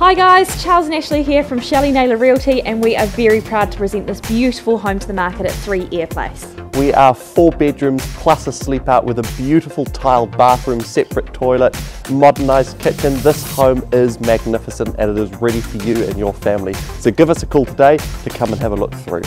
Hi guys, Charles and Ashley here from Shelley Naylor Realty and we are very proud to present this beautiful home to the market at 3 Ayr Place. We are four bedrooms plus a sleep out with a beautiful tiled bathroom, separate toilet, modernised kitchen. This home is magnificent and it is ready for you and your family. So give us a call today to come and have a look through.